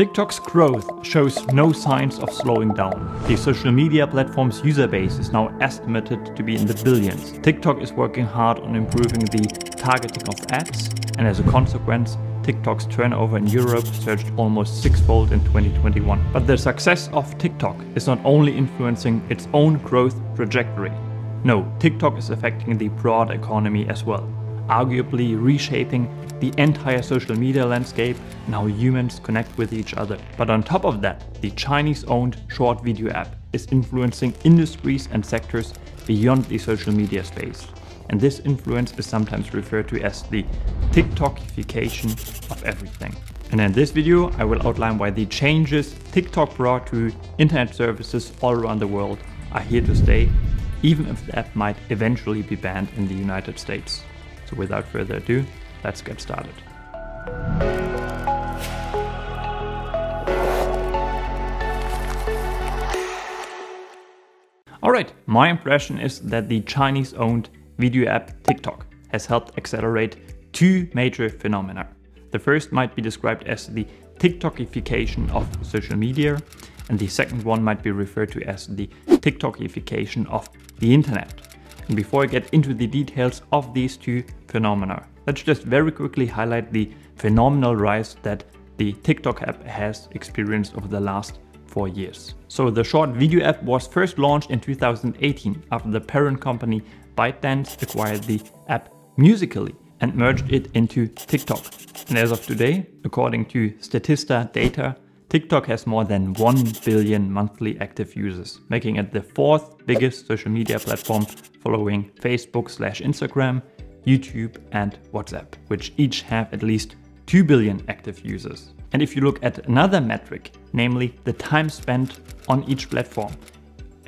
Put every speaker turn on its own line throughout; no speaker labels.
TikTok's growth shows no signs of slowing down. The social media platform's user base is now estimated to be in the billions. TikTok is working hard on improving the targeting of ads, and as a consequence, TikTok's turnover in Europe surged almost sixfold in 2021. But the success of TikTok is not only influencing its own growth trajectory. No, TikTok is affecting the broad economy as well, arguably reshaping the entire social media landscape and how humans connect with each other. But on top of that, the Chinese owned short video app is influencing industries and sectors beyond the social media space. And this influence is sometimes referred to as the TikTokification of everything. And in this video, I will outline why the changes TikTok brought to internet services all around the world are here to stay, even if the app might eventually be banned in the United States. So without further ado, let's get started. Alright, my impression is that the Chinese owned video app TikTok has helped accelerate two major phenomena. The first might be described as the TikTokification of social media, and the second one might be referred to as the TikTokification of the internet. And before I get into the details of these two phenomena, let's just very quickly highlight the phenomenal rise that the TikTok app has experienced over the last four years. So the short video app was first launched in 2018 after the parent company ByteDance acquired the app Musical.ly and merged it into TikTok. And as of today, according to Statista data, TikTok has more than 1 billion monthly active users, making it the fourth biggest social media platform following Facebook slash Instagram, YouTube and WhatsApp, which each have at least 2 billion active users. And if you look at another metric, namely the time spent on each platform,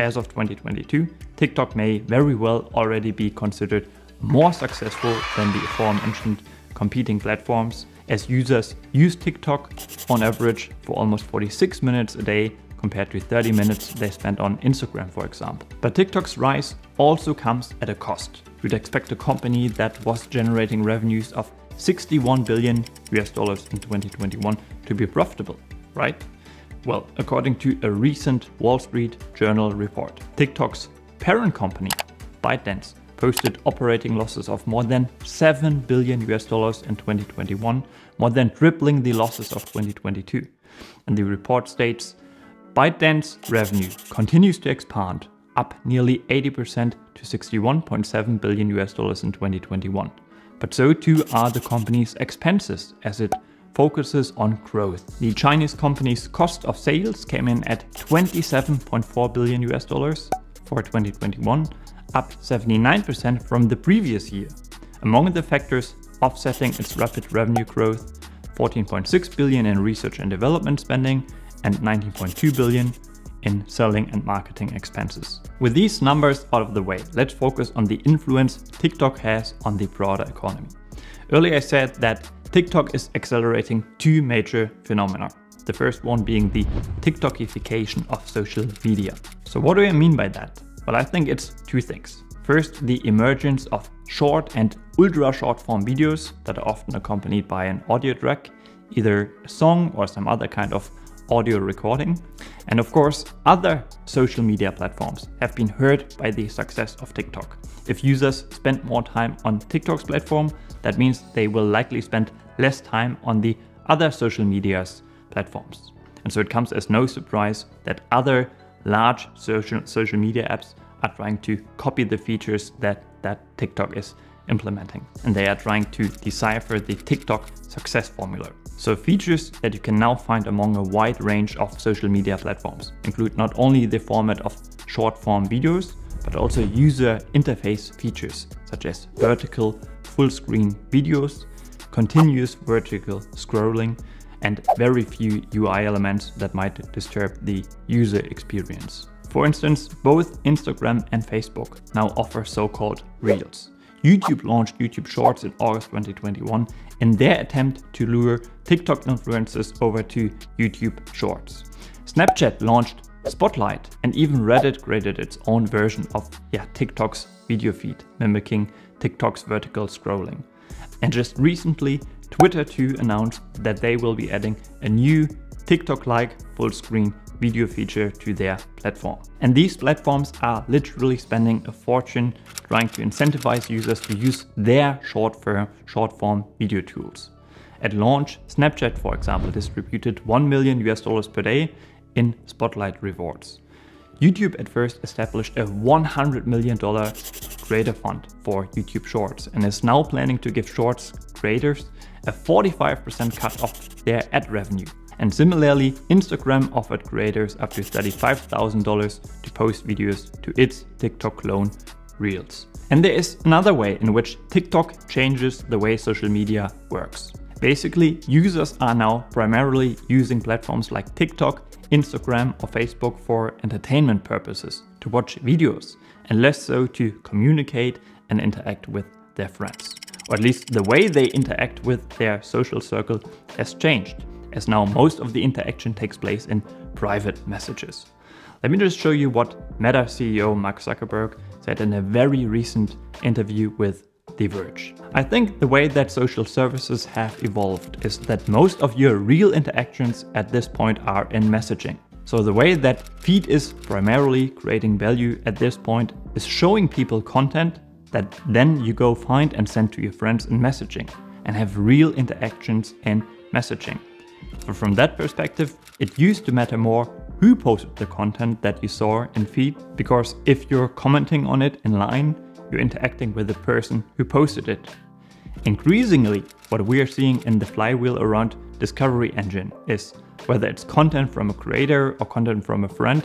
as of 2022, TikTok may very well already be considered more successful than the aforementioned competing platforms as users use TikTok on average for almost 46 minutes a day compared to 30 minutes they spend on Instagram, for example. But TikTok's rise also comes at a cost. You'd expect a company that was generating revenues of 61 billion US dollars in 2021 to be profitable, right? Well, according to a recent Wall Street Journal report, TikTok's parent company, ByteDance, posted operating losses of more than 7 billion US dollars in 2021, more than tripling the losses of 2022. And the report states ByteDance revenue continues to expand, up nearly 80% to 61.7 billion US dollars in 2021. But so too are the company's expenses as it focuses on growth. The Chinese company's cost of sales came in at 27.4 billion US dollars for 2021, up 79% from the previous year. Among the factors offsetting its rapid revenue growth, 14.6 billion in research and development spending and 19.2 billion in selling and marketing expenses. With these numbers out of the way, let's focus on the influence TikTok has on the broader economy. Earlier I said that TikTok is accelerating two major phenomena. The first one being the TikTokification of social media. So what do I mean by that? Well, I think it's two things. First, the emergence of short and ultra short form videos that are often accompanied by an audio track, either a song or some other kind of audio recording. And of course, other social media platforms have been hurt by the success of TikTok. If users spend more time on TikTok's platform, that means they will likely spend less time on the other social media's platforms. And so it comes as no surprise that other large social, social media apps are trying to copy the features that, that TikTok is implementing. And they are trying to decipher the TikTok success formula. So features that you can now find among a wide range of social media platforms include not only the format of short form videos, but also user interface features such as vertical full screen videos, continuous vertical scrolling, and very few UI elements that might disturb the user experience. For instance, both Instagram and Facebook now offer so-called Reels. YouTube launched YouTube Shorts in August 2021 in their attempt to lure TikTok influencers over to YouTube Shorts. Snapchat launched Spotlight and even Reddit created its own version of yeah, TikTok's video feed, mimicking TikTok's vertical scrolling. And just recently, Twitter too announced that they will be adding a new TikTok-like full screen video feature to their platform. And these platforms are literally spending a fortune trying to incentivize users to use their short form, short form video tools. At launch, Snapchat, for example, distributed 1 million US dollars per day in Spotlight rewards. YouTube at first established a $100 million creator fund for YouTube Shorts and is now planning to give Shorts creators a 45% cut of their ad revenue. And similarly, Instagram offered creators up to $35,000 to post videos to its TikTok clone Reels. And there is another way in which TikTok changes the way social media works. Basically, users are now primarily using platforms like TikTok, Instagram or Facebook for entertainment purposes, to watch videos, and less so to communicate and interact with their friends. Or at least the way they interact with their social circle has changed, as now most of the interaction takes place in private messages. Let me just show you what Meta CEO Mark Zuckerberg said in a very recent interview with the Verge. I think the way that social services have evolved is that most of your real interactions at this point are in messaging. So the way that feed is primarily creating value at this point is showing people content that then you go find and send to your friends in messaging and have real interactions in messaging. So from that perspective, it used to matter more who posted the content that you saw in feed because if you're commenting on it in line, you're interacting with the person who posted it. Increasingly, what we are seeing in the flywheel around Discovery Engine is whether it's content from a creator or content from a friend,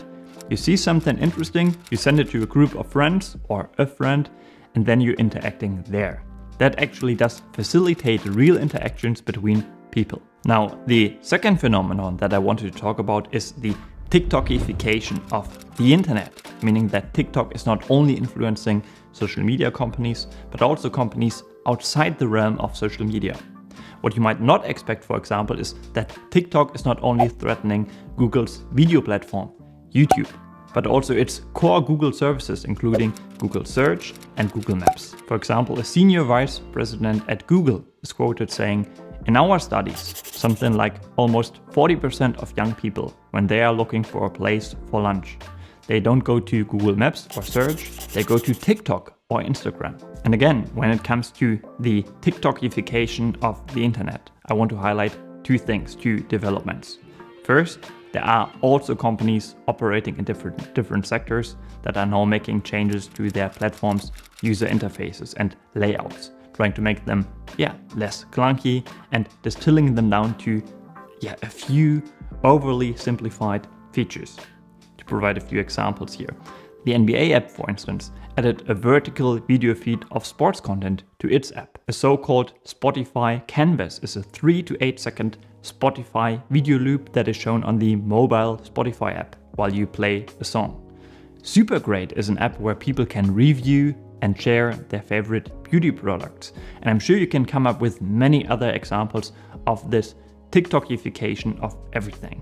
you see something interesting, you send it to a group of friends or a friend, and then you're interacting there. That actually does facilitate real interactions between people. Now, the second phenomenon that I wanted to talk about is the TikTokification of the internet, meaning that TikTok is not only influencing social media companies, but also companies outside the realm of social media. What you might not expect, for example, is that TikTok is not only threatening Google's video platform, YouTube, but also its core Google services, including Google Search and Google Maps. For example, a senior vice president at Google is quoted saying, in our studies, something like almost 40% of young people, when they are looking for a place for lunch, they don't go to Google Maps or search, they go to TikTok or Instagram. And again, when it comes to the TikTokification of the internet, I want to highlight two things, two developments. First, there are also companies operating in different, different sectors that are now making changes to their platforms, user interfaces and layouts trying to make them, yeah, less clunky and distilling them down to, yeah, a few overly simplified features. Provide a few examples here. The NBA app, for instance, added a vertical video feed of sports content to its app. A so-called Spotify Canvas is a 3 to 8 second Spotify video loop that is shown on the mobile Spotify app while you play a song. Supergreat is an app where people can review and share their favorite beauty products. And I'm sure you can come up with many other examples of this TikTokification of everything.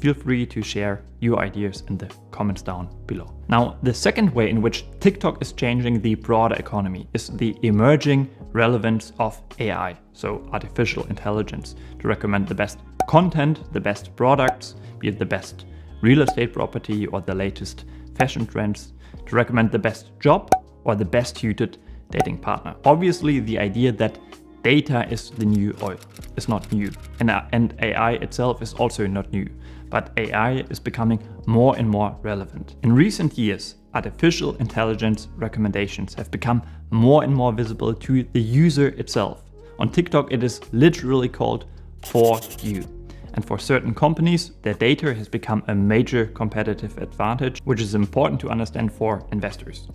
Feel free to share your ideas in the comments down below. Now, the second way in which TikTok is changing the broader economy is the emerging relevance of AI, so artificial intelligence, to recommend the best content, the best products, be it the best real estate property or the latest fashion trends, to recommend the best job or the best suited dating partner. Obviously, the idea that data is the new oil it's not new, and, uh, and AI itself is also not new, but AI is becoming more and more relevant. In recent years, artificial intelligence recommendations have become more and more visible to the user itself. On TikTok, it is literally called For You. And for certain companies, their data has become a major competitive advantage, which is important to understand for investors.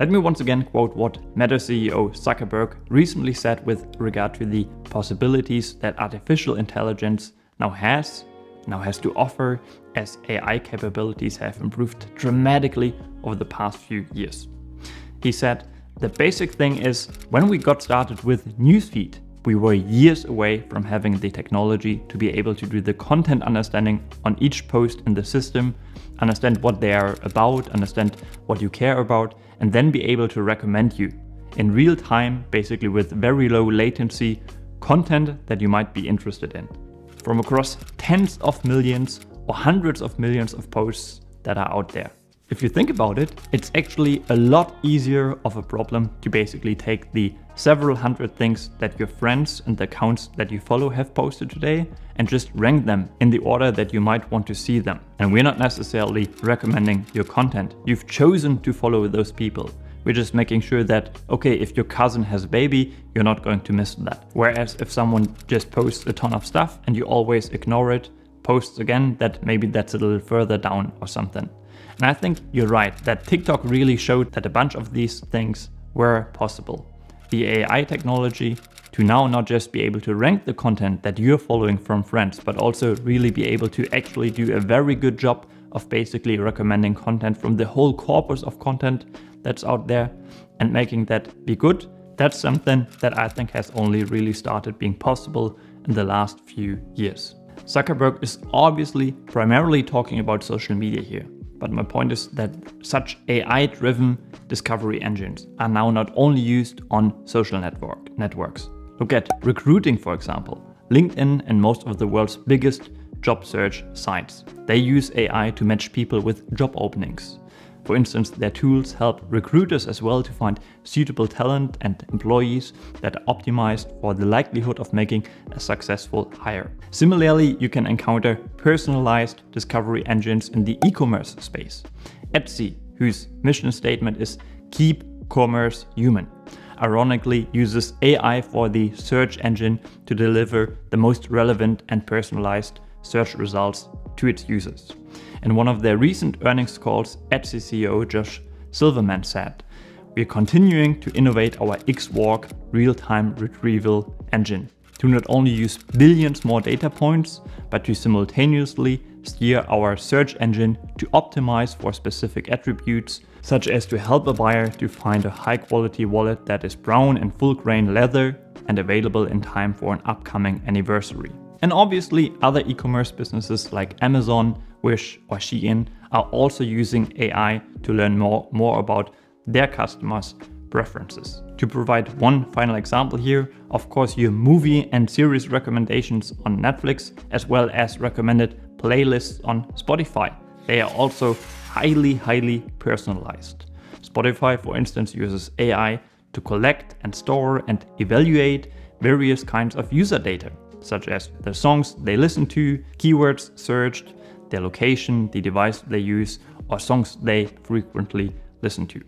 Let me once again quote what Meta CEO Zuckerberg recently said with regard to the possibilities that artificial intelligence now has, now has to offer as AI capabilities have improved dramatically over the past few years. He said, the basic thing is when we got started with Newsfeed, we were years away from having the technology to be able to do the content understanding on each post in the system, understand what they are about, understand what you care about, and then be able to recommend you in real time, basically with very low latency, content that you might be interested in. from across tens of millions or hundreds of millions of posts that are out there. If you think about it, it's actually a lot easier of a problem to basically take the several hundred things that your friends and the accounts that you follow have posted today and just rank them in the order that you might want to see them. And we're not necessarily recommending your content. You've chosen to follow those people. We're just making sure that, okay, if your cousin has a baby, you're not going to miss that. Whereas if someone just posts a ton of stuff and you always ignore it, posts again, that maybe that's a little further down or something. And I think you're right that TikTok really showed that a bunch of these things were possible. The AI technology to now not just be able to rank the content that you're following from friends, but also really be able to actually do a very good job of basically recommending content from the whole corpus of content that's out there and making that be good. That's something that I think has only really started being possible in the last few years. Zuckerberg is obviously primarily talking about social media here. But my point is that such AI driven discovery engines are now not only used on social network networks. Look at recruiting, for example. LinkedIn and most of the world's biggest job search sites. They use AI to match people with job openings. For instance, their tools help recruiters as well to find suitable talent and employees that are optimized for the likelihood of making a successful hire. Similarly, you can encounter personalized discovery engines in the e-commerce space. Etsy, whose mission statement is keep commerce human, ironically uses AI for the search engine to deliver the most relevant and personalized search results to its users. In one of their recent earnings calls, Etsy CEO Josh Silverman said, We're continuing to innovate our XWalk real-time retrieval engine to not only use billions more data points, but to simultaneously steer our search engine to optimize for specific attributes, such as to help a buyer to find a high quality wallet that is brown and full grain leather and available in time for an upcoming anniversary. And obviously other e-commerce businesses like Amazon, Wish or Shein are also using AI to learn more, more about their customers' preferences. To provide one final example here, of course your movie and series recommendations on Netflix as well as recommended playlists on Spotify. They are also highly, highly personalized. Spotify, for instance, uses AI to collect and store and evaluate various kinds of user data, such as the songs they listen to, keywords searched, their location, the device they use, or songs they frequently listen to.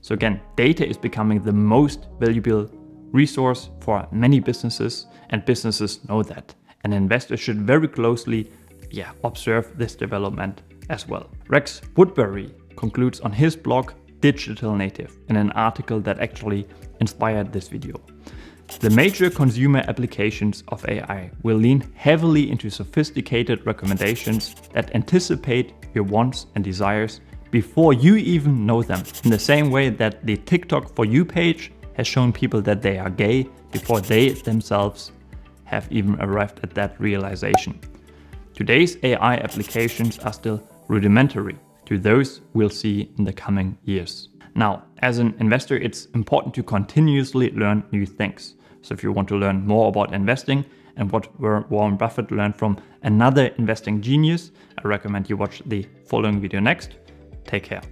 So again, data is becoming the most valuable resource for many businesses and businesses know that. And investors should very closely yeah, observe this development as well. Rex Woodbury concludes on his blog Digital Native in an article that actually inspired this video. The major consumer applications of AI will lean heavily into sophisticated recommendations that anticipate your wants and desires before you even know them. In the same way that the TikTok For You page has shown people that they are gay before they themselves have even arrived at that realization. Today's AI applications are still rudimentary to those we'll see in the coming years. Now, as an investor, it's important to continuously learn new things. So if you want to learn more about investing and what Warren Buffett learned from another investing genius, I recommend you watch the following video next. Take care.